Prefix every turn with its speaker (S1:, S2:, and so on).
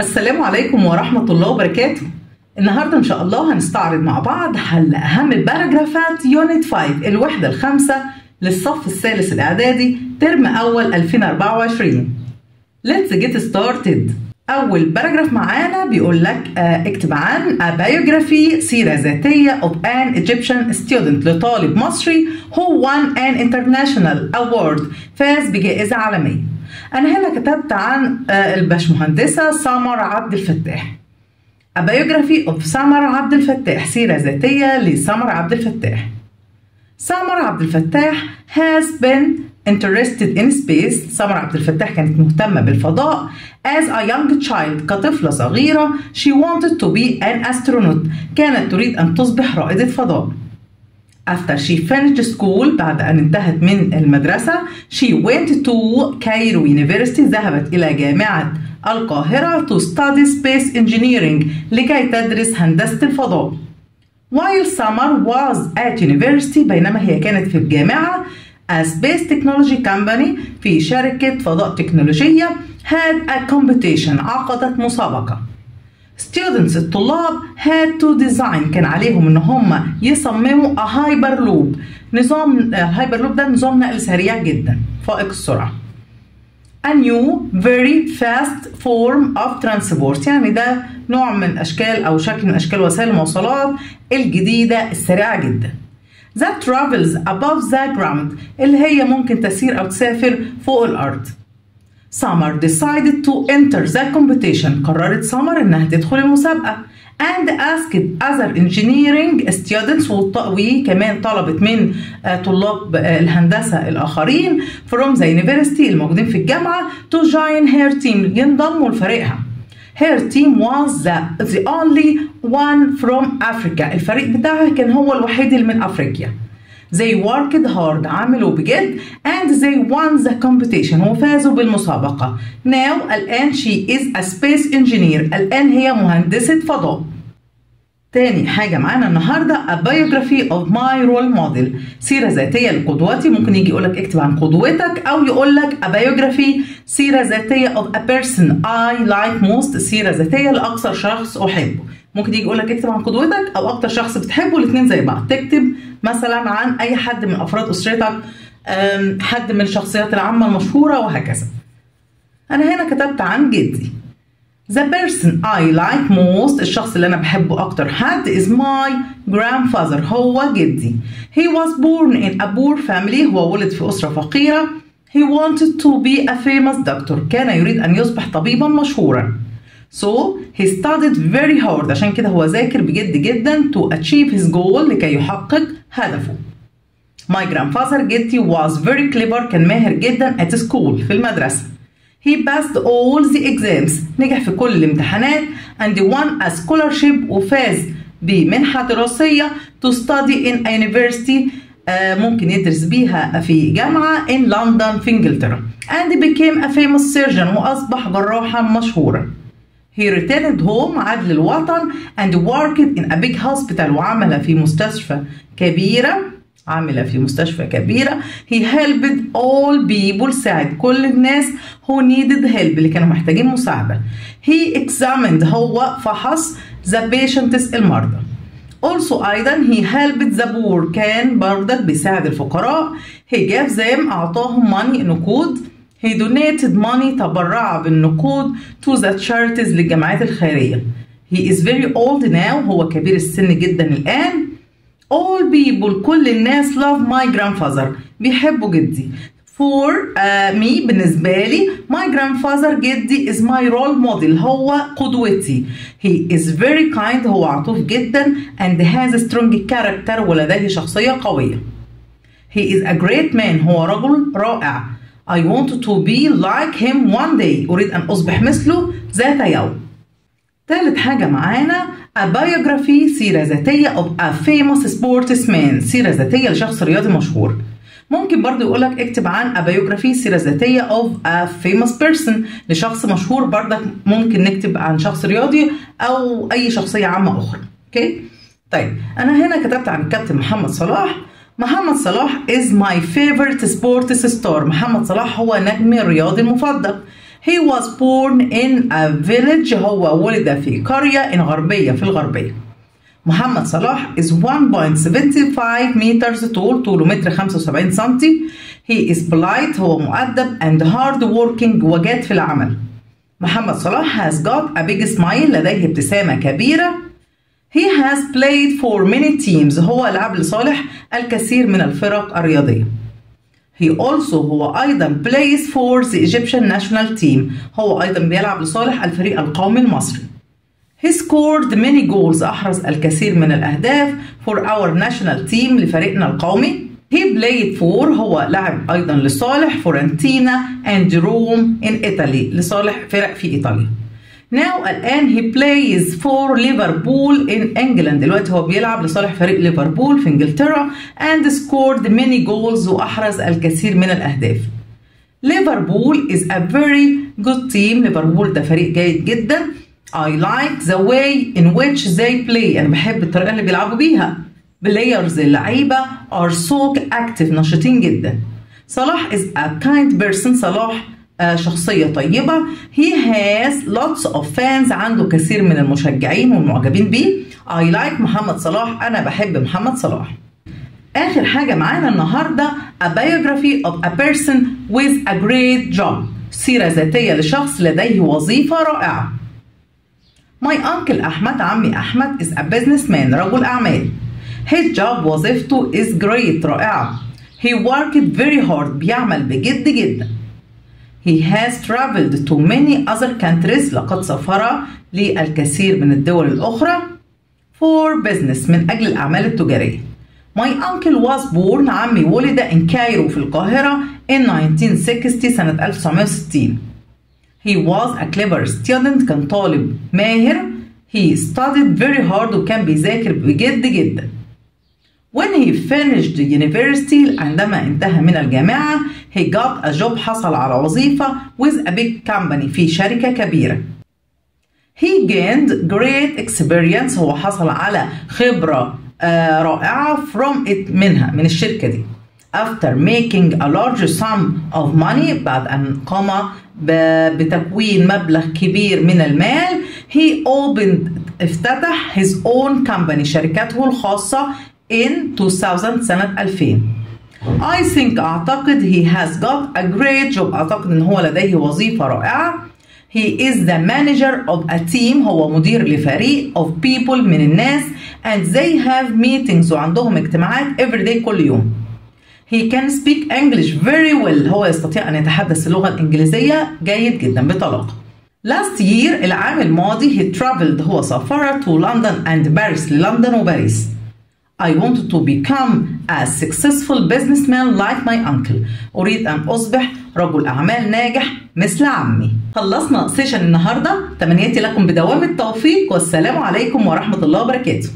S1: السلام عليكم ورحمة الله وبركاته. النهاردة إن شاء الله هنستعرض مع بعض حل أهم باراجرافات unit 5 الوحدة الخامسة للصف الثالث الإعدادي ترم أول 2024 Let's get started. أول paragraph معانا بيقول لك آه، اكتب عن a biography سيرة ذاتية of an Egyptian student لطالب مصري who won an international award. فاز بجائزة عالمية. أنا هنا كتبت عن آه، الباشمهندسة سمر عبد الفتاح. A biography of سمر عبد الفتاح سيرة ذاتية لسمر عبد الفتاح. سمر عبد الفتاح has been interested in space. سمر عبد الفتاح كانت مهتمة بالفضاء. As a young child كطفلة صغيرة she wanted to be an astronaut. كانت تريد أن تصبح رائدة فضاء. After she finished school بعد أن انتهت من المدرسة she went to Cairo University ذهبت إلى جامعة القاهرة to study space engineering لكي تدرس هندسة الفضاء While Summer was at university بينما هي كانت في الجامعة a space technology company في شركة فضاء تكنولوجية had a competition عقدت مسابقة Students الطلاب had to design. كان عليهم إن هم يصمموا a hyperloop. نظام الهايبرلوب ده نظام نقل سريع جدا. فائق السرعة. A new very fast form of transport. يعني ده نوع من أشكال أو شكل من أشكال وسائل المواصلات الجديدة السريعة جدا. That travels above the ground. اللي هي ممكن تسير أو تسافر فوق الأرض. Summer decided to enter the competition قررت سمر انها تدخل المسابقة and asked other engineering students وكمان طلبت من آه، طلاب آه، الهندسة الآخرين from the university الموجودين في الجامعة to join her team ينضموا لفريقها her team was the, the only one from Africa الفريق بتاعها كان هو الوحيد اللي من أفريقيا They worked hard عملوا بجد and they won the competition. وفازوا بالمسابقة. Now الآن she is a space engineer. الآن هي مهندسة فضاء. تاني حاجة معانا النهاردة a biography of my role model. سيرة ذاتية لقدوتي. ممكن يجي يقولك اكتب عن قدوتك أو يقولك a biography. سيرة ذاتية of a person I like most. سيرة ذاتية لأكثر شخص أحبه. ممكن يجي يقولك اكتب عن قدوتك أو أكتر شخص بتحبه. الاتنين زي بعض. تكتب مثلا عن أي حد من أفراد أسرتك أم، حد من الشخصيات العامة المشهورة وهكذا أنا هنا كتبت عن جدي The person I like most الشخص اللي أنا بحبه أكتر حد is my grandfather هو جدي. He was born in a poor family هو ولد في أسرة فقيرة. He wanted to be a famous doctor كان يريد أن يصبح طبيبا مشهورا. So he studied very hard عشان كده هو ذاكر بجد جدا to achieve his goal لكي يحقق هدفه. My grandfather جدي was very clever كان ماهر جدا at school في المدرسة. He passed all the exams نجح في كل الامتحانات and won a scholarship وفاز بمنحة دراسية to study in a university آه، ممكن يدرس بيها في جامعة in London في انجلترا and became a famous surgeon وأصبح جراحا مشهورا He returned home عاد للوطن and worked in a big hospital وعمل في مستشفى كبيرة عمل في مستشفى كبيرة he helped all people ساعد كل الناس who needed help اللي كانوا محتاجين مساعدة he examined هو فحص the patients المرضى also أيضا he helped the poor كان برضك بيساعد الفقراء he gave them أعطاهم money نقود he donated money تبرع بالنقود to the charities للجمعيات الخيرية he is very old now هو كبير السن جدا الآن all people كل الناس love my grandfather بيحبوا جدي for uh, me بالنسبة لي my grandfather جدي is my role model هو قدوتي he is very kind هو عطوف جدا and has a strong character ولديه شخصية قوية he is a great man هو رجل رائع I want to be like him one day. أريد أن أصبح مثله ذات يوم. تالت حاجة معانا a biography سيرة ذاتية of a famous sportsman سيرة ذاتية لشخص رياضي مشهور. ممكن برضو يقولك اكتب عن a biography سيرة ذاتية of a famous person لشخص مشهور. برضك ممكن نكتب عن شخص رياضي أو أي شخصية عامة أخرى. أوكي طيب أنا هنا كتبت عن الكابتن محمد صلاح. محمد صلاح is my favorite sports star. محمد صلاح هو نجمي الرياضي المفضل. He was born in a village. هو ولد في قرية غربية في الغربية. محمد صلاح is 1.75 meters tall طوله متر 75 سنتي. He is polite هو مؤدب and hard working وجاد في العمل. محمد صلاح has got a big smile لديه ابتسامة كبيرة. He has played for many teams. هو لعب لصالح الكثير من الفرق الرياضية. He also هو أيضا plays for the Egyptian national team. هو أيضا بيلعب لصالح الفريق القومي المصري. He scored many goals. أحرز الكثير من الأهداف for our national team لفريقنا القومي. He played for هو لعب أيضا لصالح فورنتينا and Rome in Italy. لصالح فرق في إيطاليا. Now الآن he plays for Liverpool in England. دلوقتي هو بيلعب لصالح فريق ليفربول في إنجلترا and scored many goals وأحرز الكثير من الأهداف. ليفربول is a very good team. ليفربول ده فريق جيد جدا. I like the way in which they play. أنا بحب الطريقة اللي بيلعبوا بيها. Players اللعيبة are so active نشيطين جدا. صلاح is a kind person. صلاح شخصية طيبة. He has lots of fans. عنده كثير من المشجعين والمعجبين بيه. I like محمد صلاح. أنا بحب محمد صلاح. آخر حاجة معانا النهاردة a biography of a person with a great job. سيرة ذاتية لشخص لديه وظيفة رائعة. My uncle أحمد عمي أحمد is a businessman رجل أعمال. His job وظيفته is great رائعة. He worked very hard. بيعمل بجد جدا. He has traveled to many other countries لقد سافر للكثير من الدول الأخرى for business من أجل الأعمال التجارية My uncle was born عمي ولد in كايرو في القاهرة in 1960 سنة 1960 He was a clever student كان طالب ماهر He studied very hard وكان بيذاكر بجد جدا When he finished university عندما انتهى من الجامعة he got a job حصل على وظيفة with a big company في شركة كبيرة He gained great experience هو حصل على خبرة آه رائعة from it منها من الشركة دي after making a large sum of money بعد أن قام بتكوين مبلغ كبير من المال he opened افتتح his own company شركته الخاصة in 2000 سنة 2000 I think أعتقد he has got a great job أعتقد أن هو لديه وظيفة رائعة He is the manager of a team هو مدير لفريق of people من الناس and they have meetings وعندهم اجتماعات every day كل يوم He can speak English very well هو يستطيع أن يتحدث اللغة الإنجليزية جيد جدا بطلاقة Last year العام الماضي he traveled هو سافر to London and Paris للندن وباريس I wanted to become a successful businessman like my uncle. أريد أن أصبح رجل أعمال ناجح مثل عمي. خلصنا سيشن النهاردة. تمنياتي لكم بدوام التوفيق والسلام عليكم ورحمة الله وبركاته.